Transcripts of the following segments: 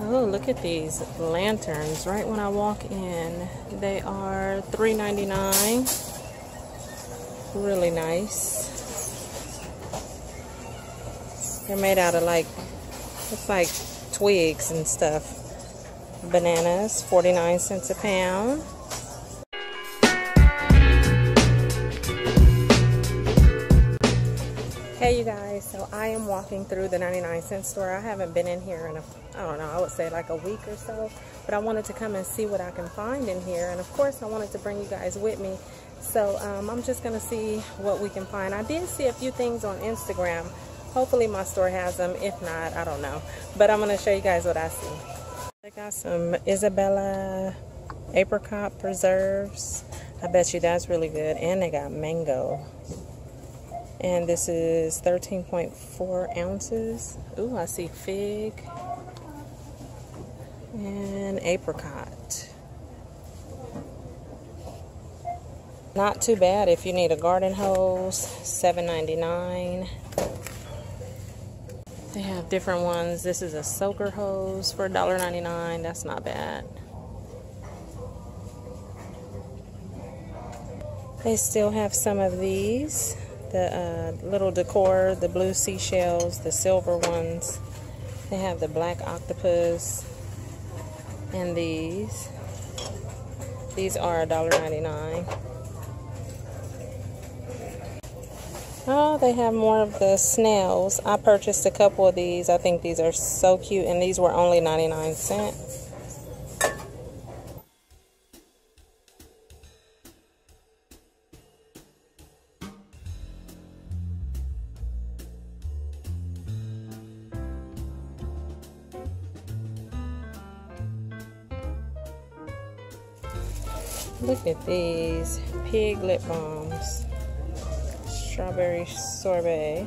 Oh, look at these lanterns right when I walk in. They are $3.99. Really nice. They're made out of like, it's like twigs and stuff. Bananas, 49 cents a pound. Hey you guys, so I am walking through the 99 cent store. I haven't been in here in a, I don't know, I would say like a week or so, but I wanted to come and see what I can find in here. And of course I wanted to bring you guys with me. So um, I'm just gonna see what we can find. I did see a few things on Instagram. Hopefully my store has them. If not, I don't know. But I'm gonna show you guys what I see. I got some Isabella apricot preserves. I bet you that's really good. And they got mango and this is 13.4 ounces. Ooh, I see fig and apricot. Not too bad if you need a garden hose, $7.99. They have different ones. This is a soaker hose for $1.99. That's not bad. They still have some of these the uh, little decor, the blue seashells, the silver ones. They have the black octopus and these. These are $1.99. Oh, they have more of the snails. I purchased a couple of these. I think these are so cute, and these were only 99 cents. Look at these pig lip balms. Strawberry sorbet.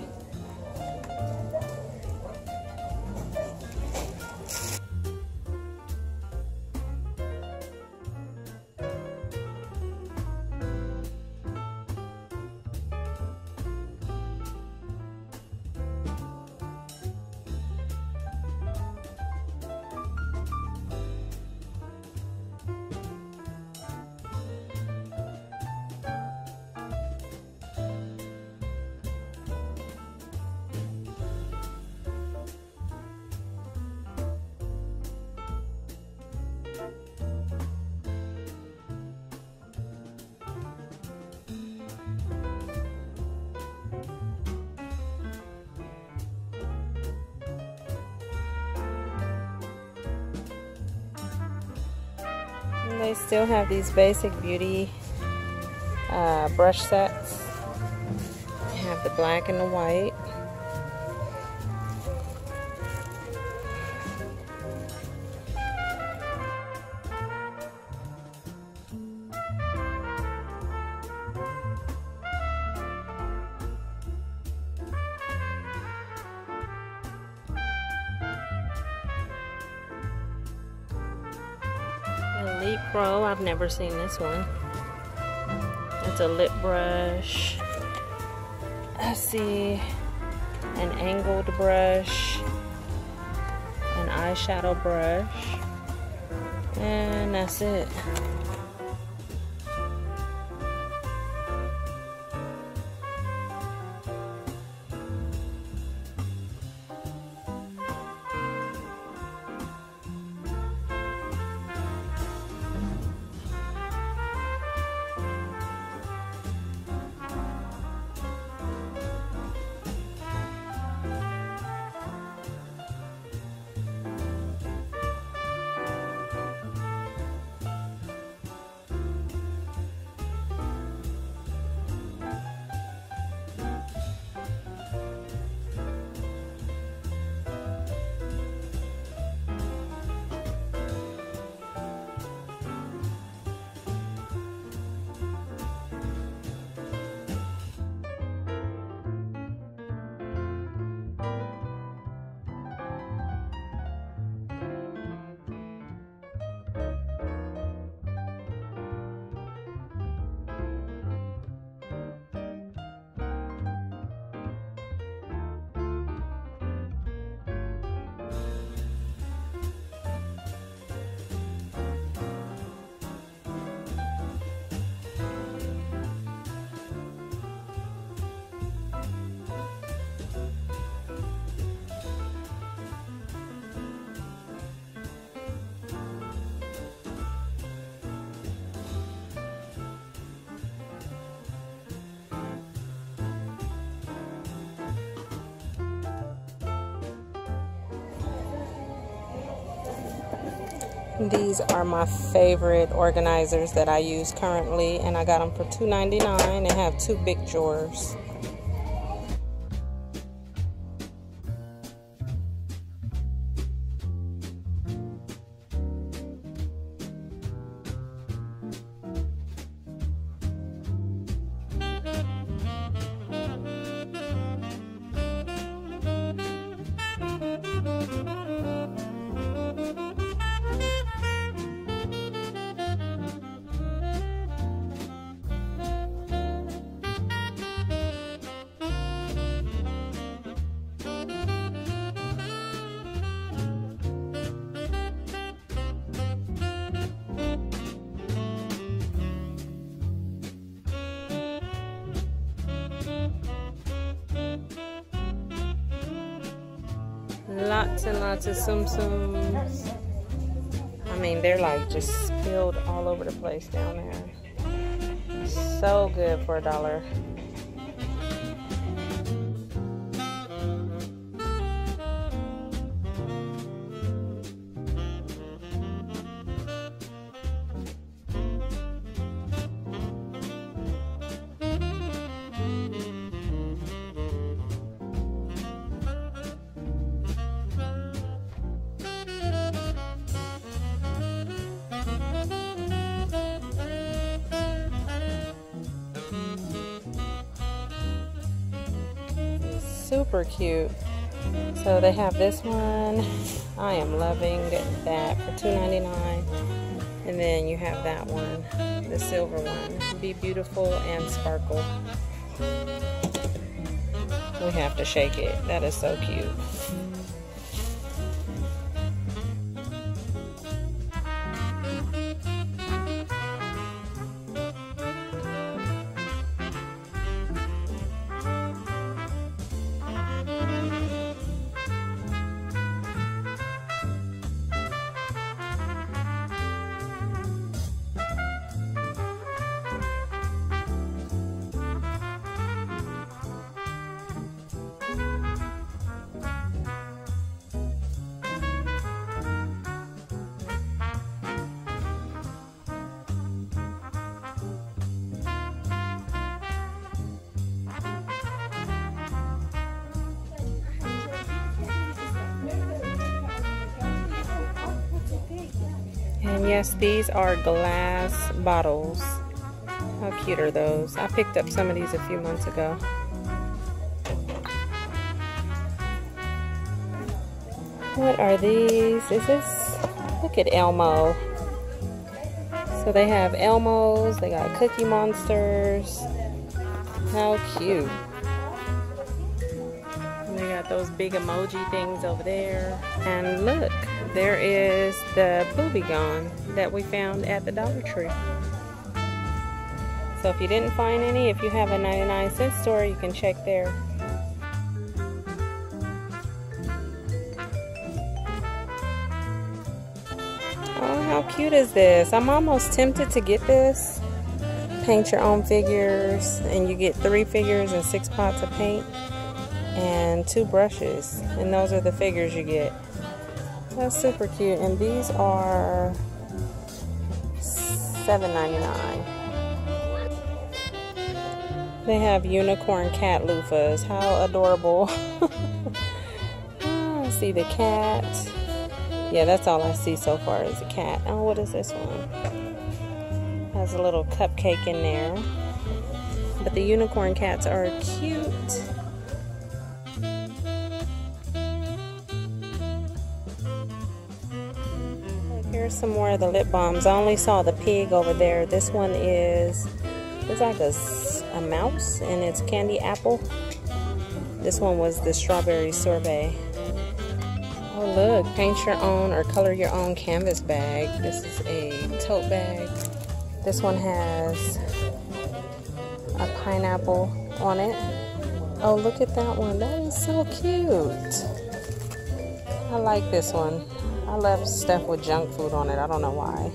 They still have these basic beauty uh, brush sets. They have the black and the white. Elite Pro. I've never seen this one. It's a lip brush. I see an angled brush, an eyeshadow brush, and that's it. These are my favorite organizers that I use currently, and I got them for $2.99 and have two big drawers. Lots and lots of Tsum Tsums. I mean, they're like just spilled all over the place down there. So good for a dollar. Super cute. So they have this one. I am loving that for $2.99. And then you have that one, the silver one. Be beautiful and sparkle. We have to shake it. That is so cute. And yes, these are glass bottles. How cute are those? I picked up some of these a few months ago. What are these? Is this? Look at Elmo. So they have Elmos, they got Cookie Monsters. How cute. And they got those big emoji things over there. And look, there is the Booby Gone that we found at the Dollar Tree. So if you didn't find any, if you have a 99 cent store, you can check there. Oh, how cute is this? I'm almost tempted to get this. Paint your own figures, and you get three figures and six pots of paint and two brushes. And those are the figures you get. That's super cute. And these are $7.99. They have unicorn cat loofahs. How adorable. oh, see the cat. Yeah, that's all I see so far is a cat. Oh, what is this one? Has a little cupcake in there. But the unicorn cats are cute. Here's some more of the lip balms. I only saw the pig over there. This one is, it's like a, a mouse and it's candy apple. This one was the strawberry sorbet. Oh look, paint your own or color your own canvas bag. This is a tote bag. This one has a pineapple on it. Oh, look at that one. That is so cute. I like this one. I love stuff with junk food on it. I don't know why.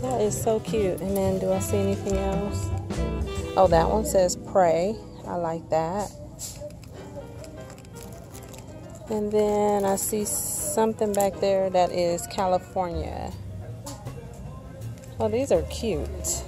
That is so cute. And then do I see anything else? Oh, that one says pray. I like that. And then I see something back there that is California. Oh, these are cute.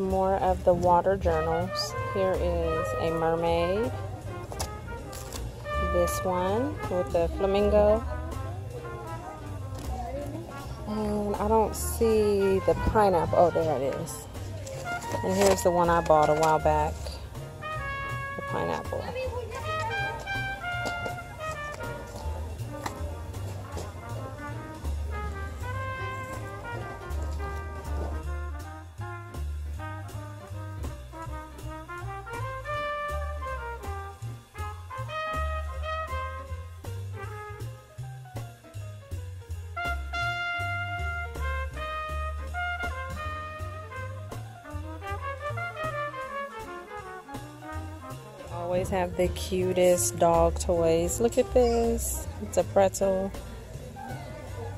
More of the water journals. Here is a mermaid. This one with the flamingo. And I don't see the pineapple. Oh, there it is. And here's the one I bought a while back. Always have the cutest dog toys. Look at this. It's a pretzel,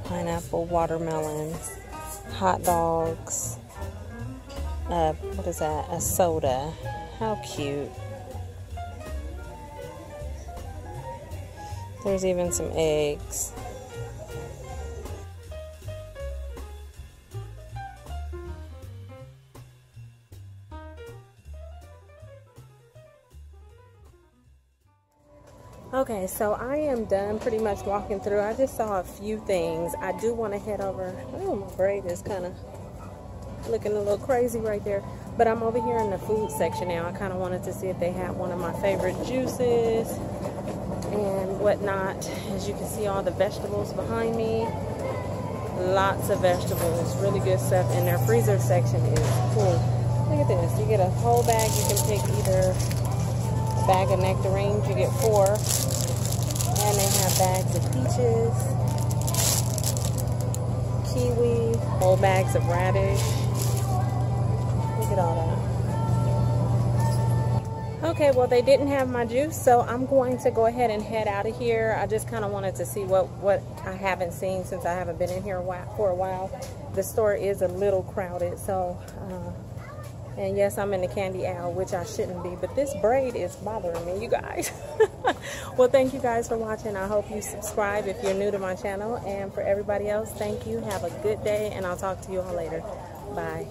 pineapple, watermelon, hot dogs. Uh, what is that? A soda. How cute. There's even some eggs. Okay, so I am done pretty much walking through. I just saw a few things. I do want to head over. Oh, my braid is kind of looking a little crazy right there. But I'm over here in the food section now. I kind of wanted to see if they had one of my favorite juices and whatnot. As you can see, all the vegetables behind me. Lots of vegetables. Really good stuff. And their freezer section is cool. Look at this. You get a whole bag. You can pick either a bag of nectarines. You get four. And they have bags of peaches, kiwi, whole bags of radish. Look at all that. Okay, well they didn't have my juice, so I'm going to go ahead and head out of here. I just kind of wanted to see what, what I haven't seen since I haven't been in here a while, for a while. The store is a little crowded, so... Uh, and yes, I'm in the candy aisle, which I shouldn't be, but this braid is bothering me, you guys. well, thank you guys for watching. I hope you subscribe if you're new to my channel. And for everybody else, thank you. Have a good day, and I'll talk to you all later. Bye.